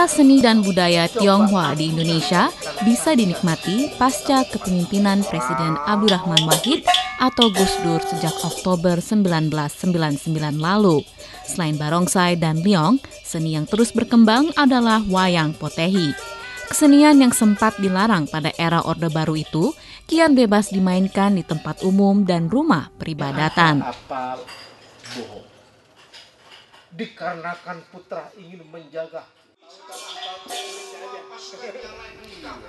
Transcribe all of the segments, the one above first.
Pentas seni dan budaya Tionghoa di Indonesia bisa dinikmati pasca kepemimpinan Presiden Abdurrahman Wahid atau Gus Dur sejak Oktober 1999 lalu. Selain barongsai dan liong, seni yang terus berkembang adalah wayang potehi. Kesenian yang sempat dilarang pada era Orde Baru itu kian bebas dimainkan di tempat umum dan rumah peribadatan. Dikarenakan putra ingin menjaga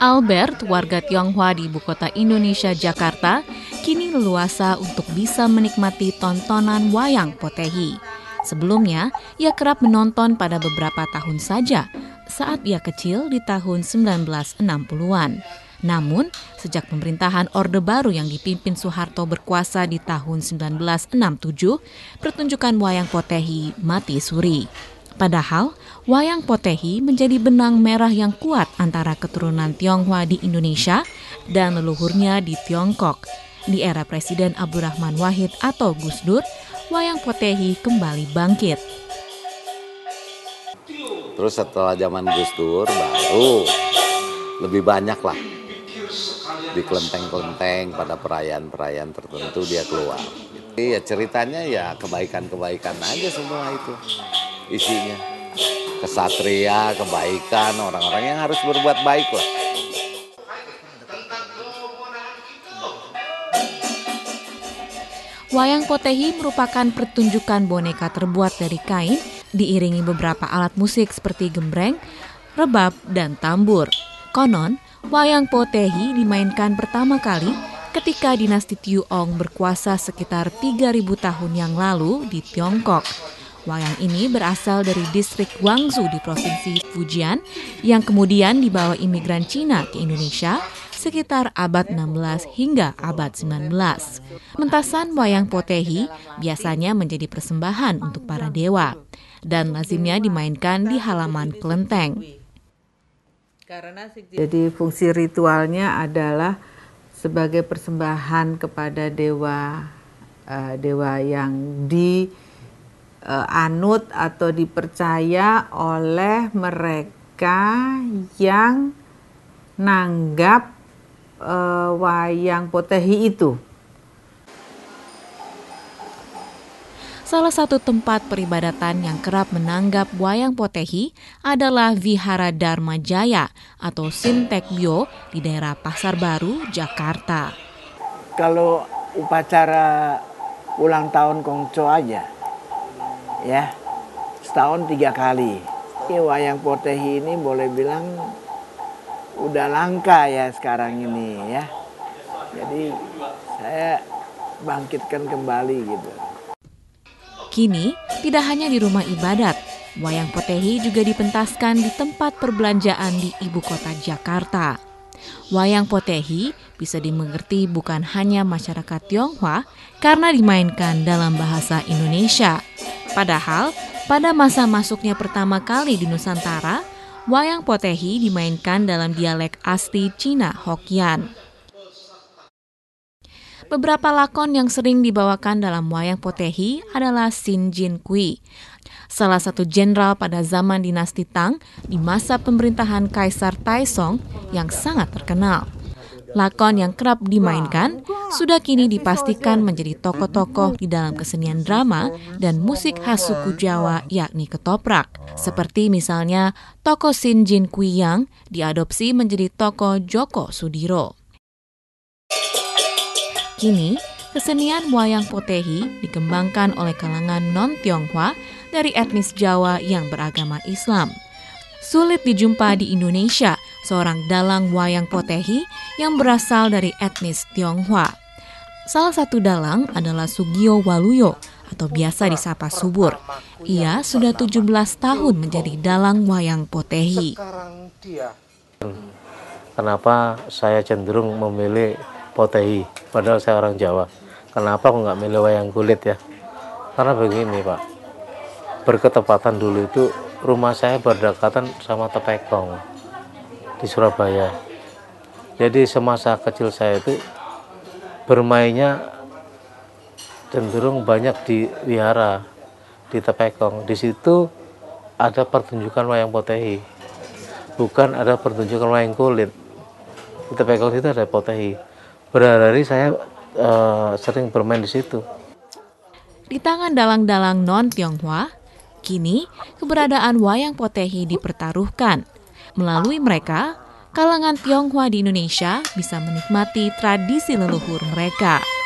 Albert, warga Tionghoa di ibu kota Indonesia, Jakarta, kini leluasa untuk bisa menikmati tontonan wayang potehi. Sebelumnya, ia kerap menonton pada beberapa tahun saja saat ia kecil di tahun 1960-an. Namun, sejak pemerintahan Orde Baru yang dipimpin Soeharto berkuasa di tahun 1967, pertunjukan wayang potehi mati suri. Padahal, wayang potehi menjadi benang merah yang kuat antara keturunan Tionghoa di Indonesia dan leluhurnya di Tiongkok. Di era Presiden Abdurrahman Wahid atau Gus Dur, wayang potehi kembali bangkit. Terus setelah zaman Gus Dur baru lebih banyak lah di kelenteng-kelenteng pada perayaan-perayaan tertentu dia keluar. Iya ceritanya ya kebaikan-kebaikan aja semua itu isinya. Kesatria, kebaikan, orang-orang yang harus berbuat baik lah. Wayang Potehi merupakan pertunjukan boneka terbuat dari kain diiringi beberapa alat musik seperti gembreng, rebab, dan tambur. Konon, wayang Potehi dimainkan pertama kali ketika dinasti Tiuong berkuasa sekitar 3000 tahun yang lalu di Tiongkok. Wayang ini berasal dari distrik Guangzhou di Provinsi Fujian yang kemudian dibawa imigran Cina ke Indonesia sekitar abad 16 hingga abad 19. Mentasan wayang potehi biasanya menjadi persembahan untuk para dewa dan lazimnya dimainkan di halaman kelenteng. Jadi fungsi ritualnya adalah sebagai persembahan kepada dewa uh, dewa yang di uh, anut atau dipercaya oleh mereka yang nanggap uh, wayang potehi itu. Salah satu tempat peribadatan yang kerap menanggap wayang potehi adalah Vihara Dharma Jaya atau Sintekbyo di daerah Pasar Baru, Jakarta. Kalau upacara ulang tahun Kongco aja, ya setahun tiga kali. Ini wayang potehi ini boleh bilang udah langka ya sekarang ini ya. Jadi saya bangkitkan kembali gitu. Kini tidak hanya di rumah ibadat, wayang potehi juga dipentaskan di tempat perbelanjaan di ibu kota Jakarta. Wayang potehi bisa dimengerti bukan hanya masyarakat Tionghoa karena dimainkan dalam bahasa Indonesia, Padahal, pada masa masuknya pertama kali di Nusantara, wayang potehi dimainkan dalam dialek asli Cina Hokkien. Beberapa lakon yang sering dibawakan dalam wayang potehi adalah Xin Jin Kui, salah satu jenderal pada zaman dinasti Tang di masa pemerintahan Kaisar Taisong yang sangat terkenal. Lakon yang kerap dimainkan sudah kini dipastikan menjadi tokoh-tokoh di dalam kesenian drama dan musik khas suku Jawa yakni ketoprak. Seperti misalnya tokoh Sin Jin Kuyang diadopsi menjadi tokoh Joko Sudiro. Kini, kesenian wayang potehi dikembangkan oleh kalangan non-Tionghoa dari etnis Jawa yang beragama Islam. Sulit dijumpa di Indonesia seorang dalang wayang potehi yang berasal dari etnis Tionghoa. Salah satu dalang adalah Sugio Waluyo atau biasa disapa Subur. Ia sudah 17 tahun menjadi dalang wayang potehi. Kenapa saya cenderung memilih potehi padahal saya orang Jawa? Kenapa aku nggak milih wayang kulit ya? Karena begini Pak, berketepatan dulu itu rumah saya berdekatan sama Tepekong di Surabaya. Jadi semasa kecil saya itu bermainnya cenderung banyak di wihara di Tepekong. Di situ ada pertunjukan wayang potehi. bukan ada pertunjukan wayang kulit di Tepekong itu ada potehi berhari-hari saya uh, sering bermain di situ di tangan dalang-dalang non-Tionghoa, kini keberadaan wayang potehi dipertaruhkan. Melalui mereka, kalangan Tionghoa di Indonesia bisa menikmati tradisi leluhur mereka.